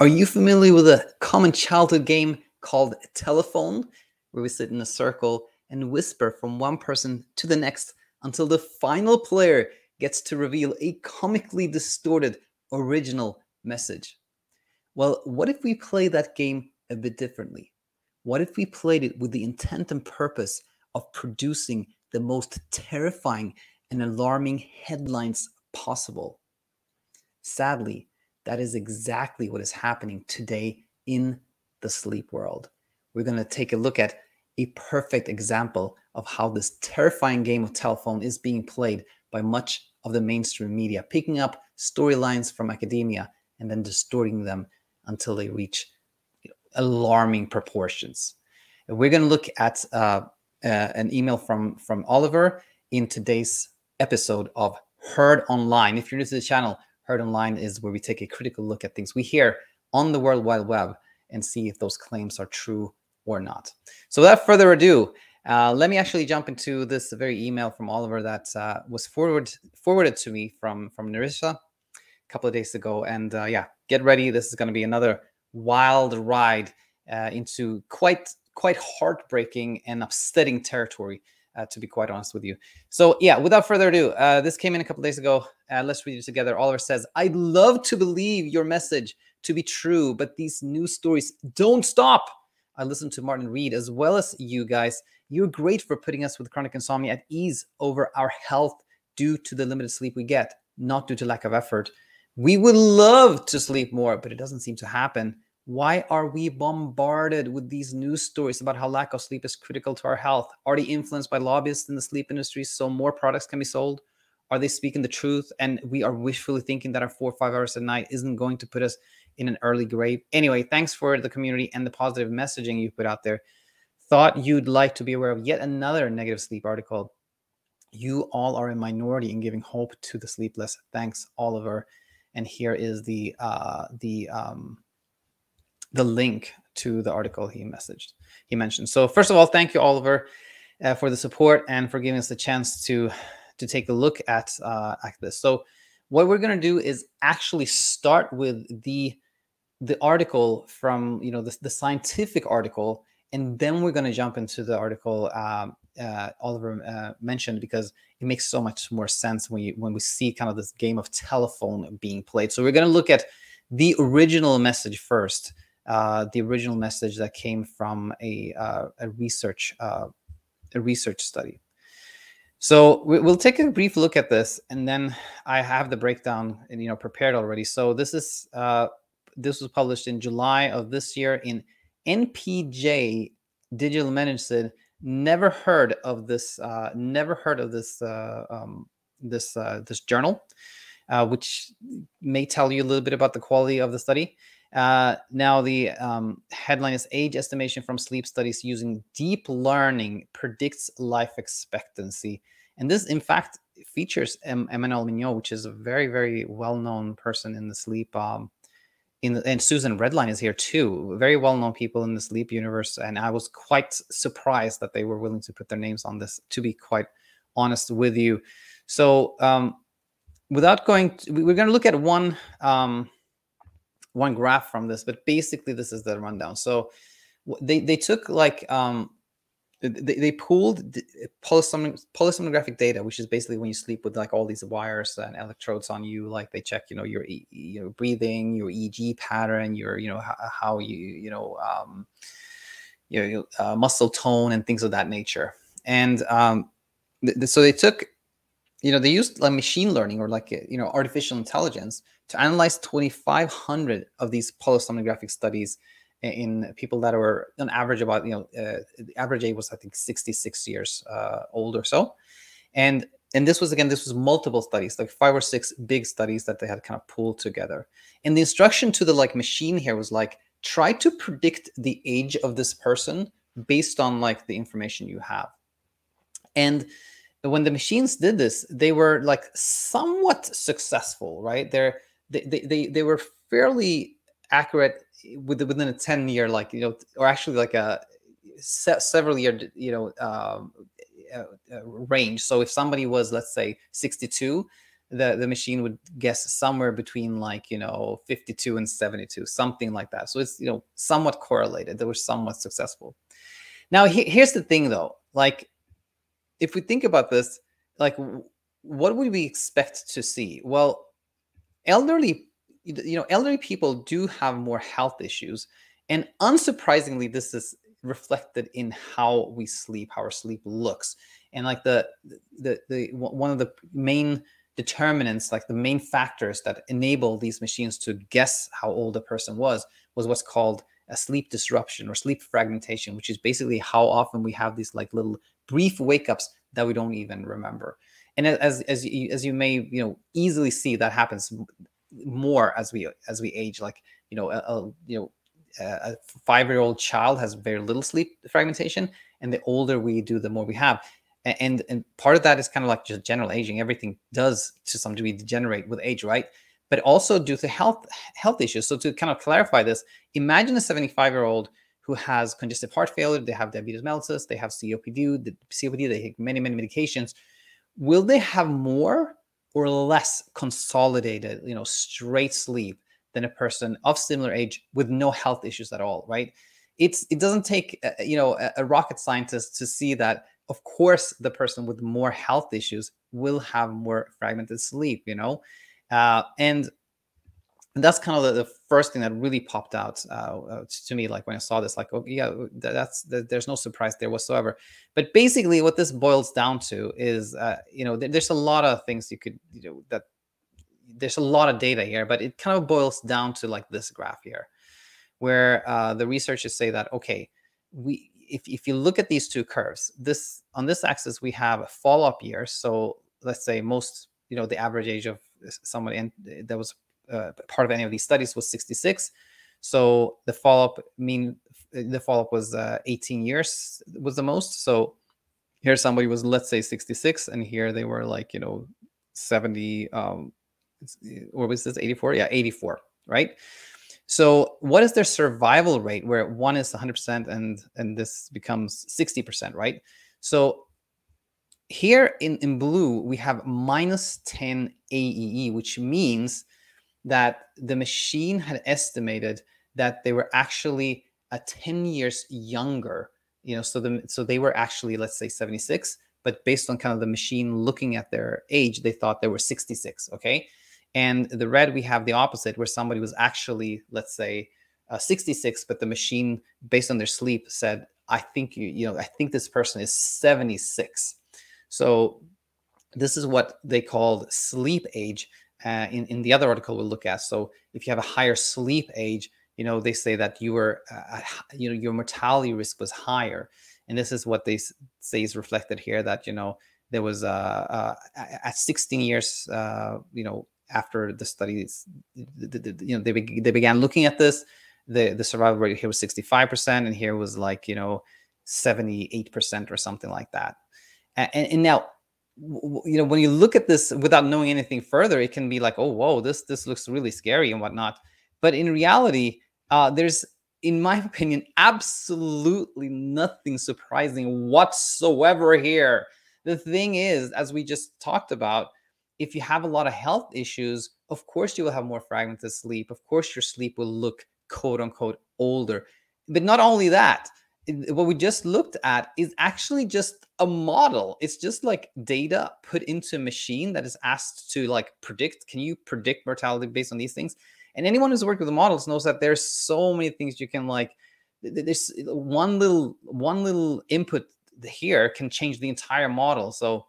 Are you familiar with a common childhood game called Telephone, where we sit in a circle and whisper from one person to the next until the final player gets to reveal a comically distorted original message? Well, what if we play that game a bit differently? What if we played it with the intent and purpose of producing the most terrifying and alarming headlines possible? Sadly, that is exactly what is happening today in the sleep world. We're going to take a look at a perfect example of how this terrifying game of telephone is being played by much of the mainstream media, picking up storylines from academia and then distorting them until they reach alarming proportions. We're going to look at uh, uh, an email from from Oliver in today's episode of Heard Online. If you're new to the channel, Heard Online is where we take a critical look at things we hear on the World Wide Web and see if those claims are true or not. So, without further ado, uh, let me actually jump into this very email from Oliver that uh, was forward, forwarded to me from from Narissa a couple of days ago. And uh, yeah, get ready. This is going to be another wild ride uh, into quite quite heartbreaking and upsetting territory uh, to be quite honest with you. So, yeah, without further ado, uh, this came in a couple days ago. Uh, let's read it together. Oliver says, I'd love to believe your message to be true, but these news stories don't stop. I listened to Martin Reed as well as you guys. You're great for putting us with chronic insomnia at ease over our health due to the limited sleep we get, not due to lack of effort. We would love to sleep more, but it doesn't seem to happen. Why are we bombarded with these news stories about how lack of sleep is critical to our health? Are they influenced by lobbyists in the sleep industry so more products can be sold? Are they speaking the truth? And we are wishfully thinking that our four or five hours a night isn't going to put us in an early grave. Anyway, thanks for the community and the positive messaging you put out there. Thought you'd like to be aware of yet another negative sleep article. You all are a minority in giving hope to the sleepless. Thanks, Oliver. And here is the uh, the um, the link to the article he messaged he mentioned so first of all thank you oliver uh, for the support and for giving us the chance to to take a look at uh, at this so what we're going to do is actually start with the the article from you know the, the scientific article and then we're going to jump into the article um, uh, Oliver uh, mentioned because it makes so much more sense when you when we see kind of this game of telephone being played. So we're going to look at the original message first, uh, the original message that came from a, uh, a research uh, a research study. So we, will take a brief look at this, and then I have the breakdown, you know, prepared already. So this is uh, this was published in July of this year in NPJ Digital Medicine. Never heard of this. Uh, never heard of this. Uh, um, this uh, this journal, uh, which may tell you a little bit about the quality of the study. Uh, now, the um, headline is Age Estimation from Sleep Studies Using Deep Learning Predicts Life Expectancy. And this, in fact, features M- Emmanuel Mignot, which is a very, very well known person in the sleep. Um, in the, and Susan Redline is here too. Very well known people in the sleep universe. And I was quite surprised that they were willing to put their names on this, to be quite honest with you. So, um, without going, to, we're going to look at one. Um, one graph from this, but basically this is the rundown. So they they took like um they, they pooled polysomnographic data, which is basically when you sleep with like all these wires and electrodes on you, like they check, you know, your your breathing, your EEG pattern, your you know how, you you know um, your uh, muscle tone and things of that nature. And um, th- so they took, you know, they used like machine learning or like you know artificial intelligence to analyze 2,500 of these polysomnographic studies in people that were on average about you know uh, the average age was I think 66 years uh, old or so, and and this was again this was multiple studies like five or six big studies that they had kind of pulled together. And the instruction to the like machine here was like try to predict the age of this person based on like the information you have, and when the machines did this, they were like somewhat successful, right? They're they, they, they, were fairly accurate within a 10 year like you know or actually like a se- several year you know um, uh, uh, range so if somebody was let's say 62 the, the machine would guess somewhere between like, you know, 52 and 72, something like that. So it's, you know, somewhat correlated. They were somewhat successful. Now, he, here's the thing though, like if we think about this, like what would we expect to see? Well, elderly, you know, elderly people do have more health issues. And unsurprisingly, this is reflected in how we sleep, how our sleep looks. And like the the the one of the main determinants, like the main factors that enable these machines to guess how old a person was, was what's called a sleep disruption or sleep fragmentation, which is basically how often we have these like little brief wake ups that we don't even remember. And as as you, as you may you know easily see, that happens more as we as we age. Like you know a, a you know a five year old child has very little sleep fragmentation, and the older we do, the more we have and and part of that is kind of like just general aging everything does to some degree degenerate with age right but also due to health health issues. So to kind of clarify this imagine a 75 year old who has congestive heart failure they have diabetes mellitus they have copd the copd they take many many medications. Will they have more or less consolidated you know straight sleep than a person of similar age with no health issues at all right? It's it doesn't take uh, you know a, a rocket scientist to see that of course the person with more health issues will have more fragmented sleep you know uh, and that's kind of the, the, first thing that really popped out uh, uh to me like when i saw this like oh yeah that's there's no surprise there whatsoever but basically what this boils down to is uh, you know there's a lot of things you could you know that there's a lot of data here but it kind of boils down to like this graph here where uh, the researchers say that okay we if, if you look at these two curves, this on this axis we have a follow-up years. So let's say most, you know, the average age of someone in, that was uh, part of any of these studies was 66. So the follow-up mean the follow-up was uh, 18 years was the most. So here somebody was let's say 66, and here they were like you know 70 um, or was this 84? Yeah, 84, right? So what is their survival rate where one is 100% and and this becomes 60%, right? So here in, in blue, we have minus 10 AEE, which means that the machine had estimated that they were actually a 10 years younger, you know, so the so they were actually, let's say 76, but based on kind of the machine looking at their age, they thought they were 66, okay? And the red, we have the opposite, where somebody was actually, let's say, uh, 66, but the machine, based on their sleep, said, "I think you, you know, I think this person is 76." So this is what they called sleep age. Uh, in in the other article we'll look at. So if you have a higher sleep age, you know, they say that you were, uh, you know, your mortality risk was higher, and this is what they say is reflected here. That you know there was uh, uh, at 16 years, uh, you know, after the studies, the, the, the, you know, they, be, they began looking at this, the, the survival rate here was 65%, and here was like, you know, 78% or something like that. And, and now, you know, when you look at this without knowing anything further, it can be like, oh, whoa, this this looks really scary and whatnot. But in reality, uh, there's, in my opinion, absolutely nothing surprising whatsoever here. The thing is, as we just talked about, if you have a lot of health issues, of course you will have more fragmented sleep. Of course your sleep will look quote unquote older. But not only that, what we just looked at is actually just a model. It's just like data put into a machine that is asked to like predict. Can you predict mortality based on these things? And anyone who's worked with the models knows that there's so many things you can like. There's one little one little input here can change the entire model. So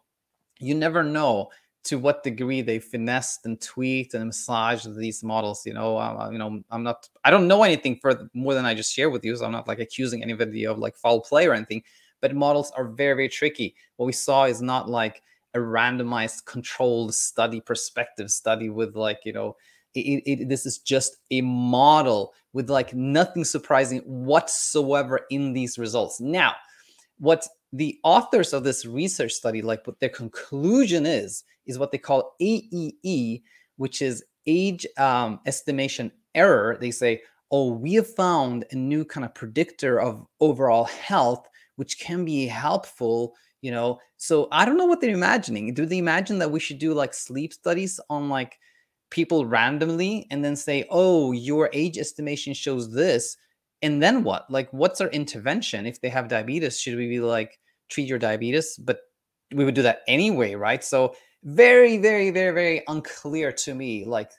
you never know to what degree they finessed and tweaked and massaged these models. You know, you know, I'm not, I don't know anything for more than I just share with you. So I'm not like accusing anybody of like foul play or anything. But models are very, very tricky. What we saw is not like a randomized, controlled study, perspective study with like you know, it, it, this is just a model with like nothing surprising whatsoever in these results. Now, what the authors of this research study, like what their conclusion is, is what they call AEE, which is age um, estimation error. They say, oh, we have found a new kind of predictor of overall health, which can be helpful, you know? So i don't know what they're imagining. Do they imagine that we should do like sleep studies on like people randomly and then say oh your age estimation shows this and then what? Like what's our intervention? If they have diabetes should we be like treat your diabetes? But we would do that anyway right? So very very very very unclear to me like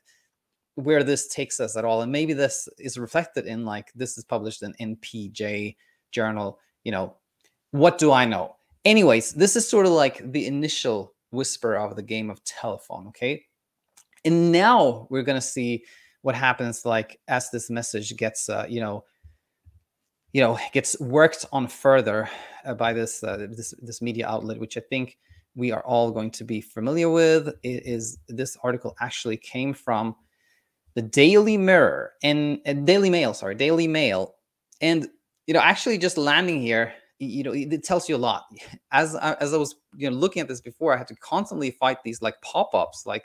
where this takes us at all and maybe this is reflected in like this is published in npj journal you know what do i know? Anyways this is sort of like the initial whisper of the game of telephone okay? And now we're going to see what happens like as this message gets uh, you know you know gets worked on further uh, by this uh, this this media outlet which i think we are all going to be familiar with it is this article actually came from the daily mirror and daily mail sorry daily mail. And you know actually just landing here you know it tells you a lot. As I, as i was you know looking at this before i had to constantly fight these like pop-ups like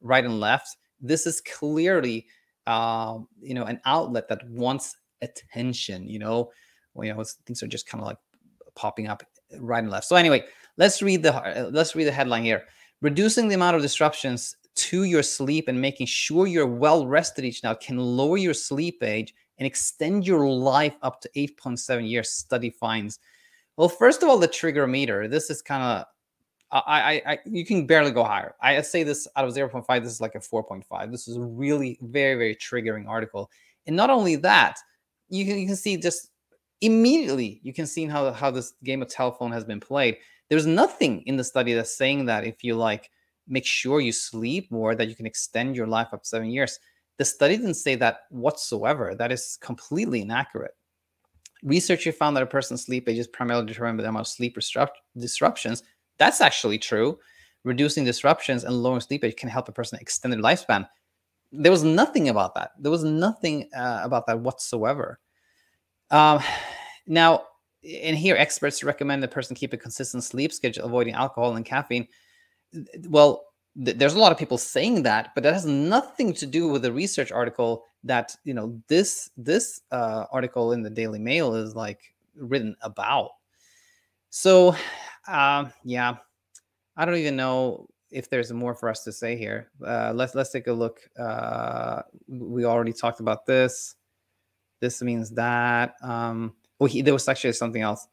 right and left. This is clearly uh, you know an outlet that wants attention you know? Well, you know things are just kind of like popping up right and left. So anyway let's read the uh, let's read the headline here reducing the amount of disruptions to your sleep and making sure you're well rested each night can lower your sleep age and extend your life up to 8.7 years study finds well first of all the trigger meter this is kind of I, I, I, you can barely go higher. I say this out of 0.5, this is like a 4.5. This is a really very, very triggering article. And not only that, you can, you can see just immediately, you can see how, how this game of telephone has been played. There's nothing in the study that's saying that if you like make sure you sleep more, that you can extend your life up seven years. The study didn't say that whatsoever. That is completely inaccurate. Researchers found that a person's sleep age is primarily determined by the amount of sleep disrupt- disruptions that's actually true. Reducing disruptions and lowering sleep age can help a person extend their lifespan. There was nothing about that. There was nothing uh, about that whatsoever. Um, now, in here, experts recommend the person keep a consistent sleep schedule, avoiding alcohol and caffeine. Well, th- there's a lot of people saying that, but that has nothing to do with the research article that you know this this uh, article in the Daily Mail is like written about. So um, yeah, I don't even know if there's more for us to say here. Uh, let's let's take a look. Uh, we already talked about this. This means that. Um, oh, he, there was actually something else.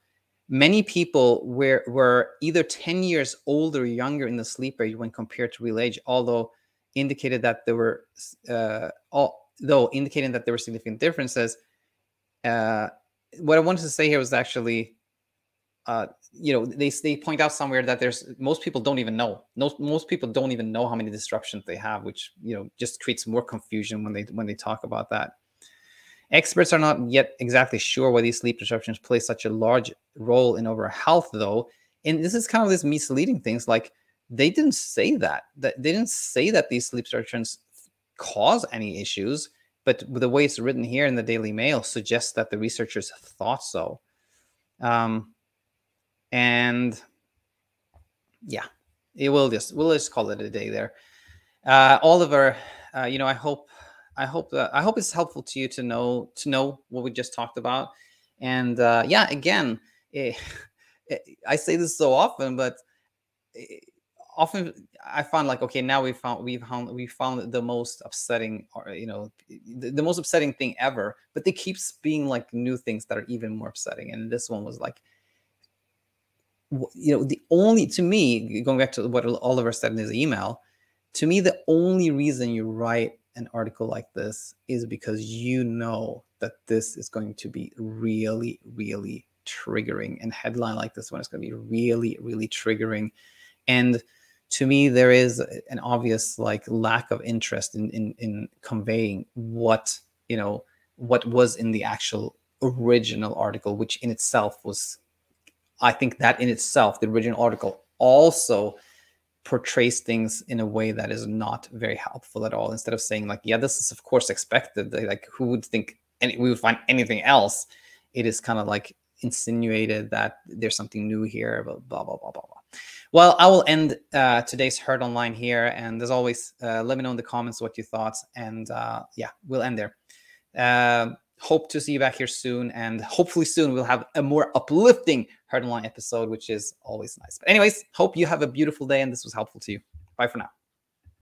Many people were were either 10 years older or younger in the sleep age when compared to real age, although indicated that there were uh, all, though indicating that there were significant differences. Uh, what I wanted to say here was actually uh, you know they they point out somewhere that there's most people don't even know most most people don't even know how many disruptions they have which you know just creates more confusion when they when they talk about that experts are not yet exactly sure why these sleep disruptions play such a large role in overall health though and this is kind of this misleading things like they didn't say that that they didn't say that these sleep disruptions cause any issues but the way it's written here in the daily mail suggests that the researchers thought so um, and yeah, it will just we'll just call it a day there. Uh, Oliver, uh, you know, I hope I hope that I hope it's helpful to you to know to know what we just talked about. And uh, yeah, again, it, eh, it, eh, I say this so often, but it, often I find like okay, now we found we found we found the most upsetting, or you know, the, the most upsetting thing ever. But they keeps being like new things that are even more upsetting. And this one was like you know, the only to me, going back to what Oliver said in his email, to me, the only reason you write an article like this is because you know that this is going to be really, really triggering. And headline like this one is going to be really, really triggering. And to me, there is an obvious like lack of interest in in, in conveying what you know what was in the actual original article, which in itself was I think that in itself, the original article also portrays things in a way that is not very helpful at all. Instead of saying like, yeah, this is of course expected. Like, who would think any we would find anything else? It is kind of like insinuated that there's something new here. Blah blah blah blah blah. Well, I will end uh, today's Heard Online here, and as always, uh, let me know in the comments what you thought, and uh, yeah, we'll end there. Uh, hope to see you back here soon. And hopefully soon we'll have a more uplifting Online episode, which is always nice. But anyways, hope you have a beautiful day and this was helpful to you. Bye for now.